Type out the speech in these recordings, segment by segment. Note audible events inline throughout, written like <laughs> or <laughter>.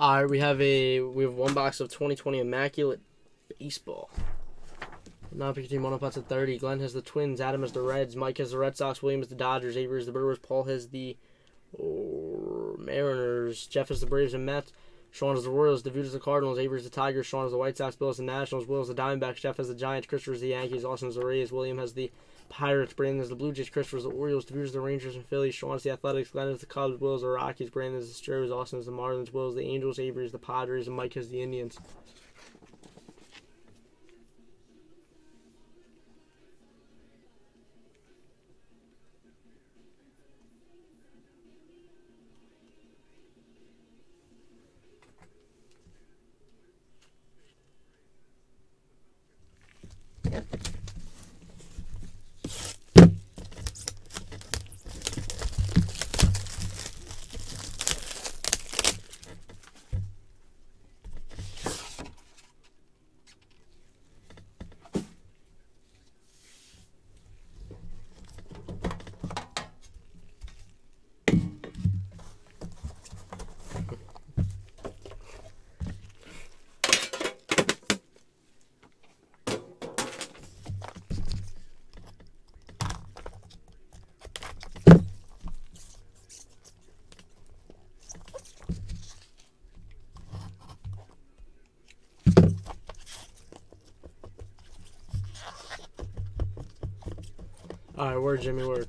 All right, we have a we have one box of 2020 Immaculate Baseball. Now pick team one at 30. Glenn has the Twins. Adam has the Reds. Mike has the Red Sox. William has the Dodgers. Avery has the Brewers. Paul has the oh, Mariners. Jeff has the Braves and Mets. Sean has the Royals. David has the Cardinals. Avery has the Tigers. Sean has the White Sox. Bill has the Nationals. Will has the Diamondbacks. Jeff has the Giants. Christopher has the Yankees. Austin has the Rays. William has the Pirates. Brandon has the Blue Jays. Christopher has the Orioles. David has the Rangers and Phillies. Sean has the Athletics. Glenn has the Cubs. Will has the Rockies. Brandon has the Stros. Austin has the Marlins. Will has the Angels. Avery has the Padres. And Mike has the Indians. All right, word, Jimmy, word.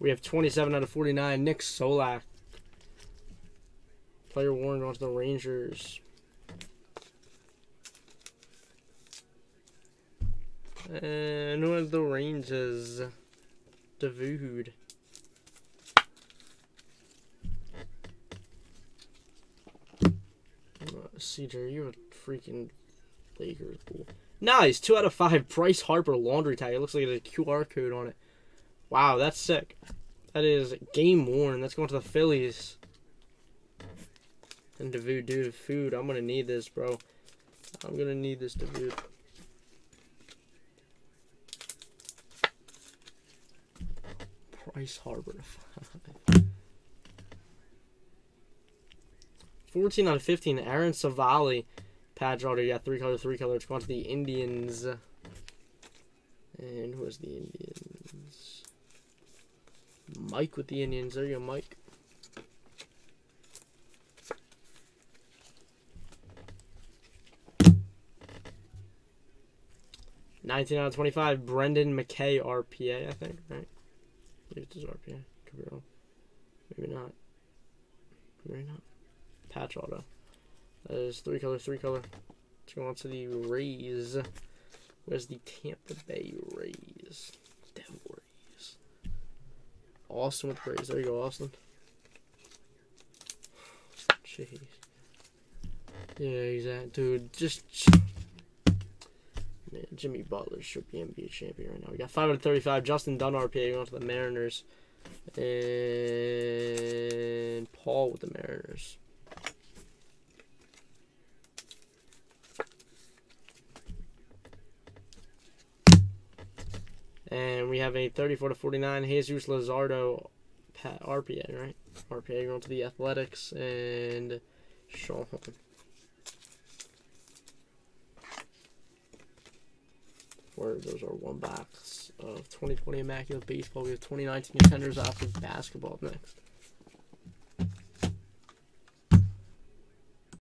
We have 27 out of 49. Nick Solak. Player Worn going to the Rangers. And one of the Rangers. Davude. Uh, CJ, you're a freaking Lakers bull. Nice! 2 out of 5. Bryce Harper laundry tag. It looks like there's a QR code on it. Wow, that's sick. That is game worn. That's going to the Phillies. And Davude, dude, food. I'm going to need this, bro. I'm going to need this, Davude. Bryce Harbor. <laughs> 14 out of 15. Aaron Civale. Patch. Yeah, three color, three color. It's going to the Indians. And who is the Indians? Mike with the Indians. There you go, Mike. Nineteen out of twenty-five. Brendan McKay, RPA, I think, right? Maybe it's his RPA. Could be wrong. Maybe not. Maybe not. Patch auto. That is three color, three color. Let's go on to the Rays. Where's the Tampa Bay Rays? Devil Rays. Austin with Rays. There you go, Austin. <sighs> Jeez. Yeah, exactly. Dude, just. Man, Jimmy Butler should be NBA champion right now. We got 5 out of 35. Justin Dunn RPA going to the Mariners. And Paul with the Mariners. And we have a 34 to 49 Jesus Luzardo RPA, right? RPA going to the Athletics and Sean. Where those are one box of 2020 Immaculate Baseball. We have 2019 contenders after basketball next.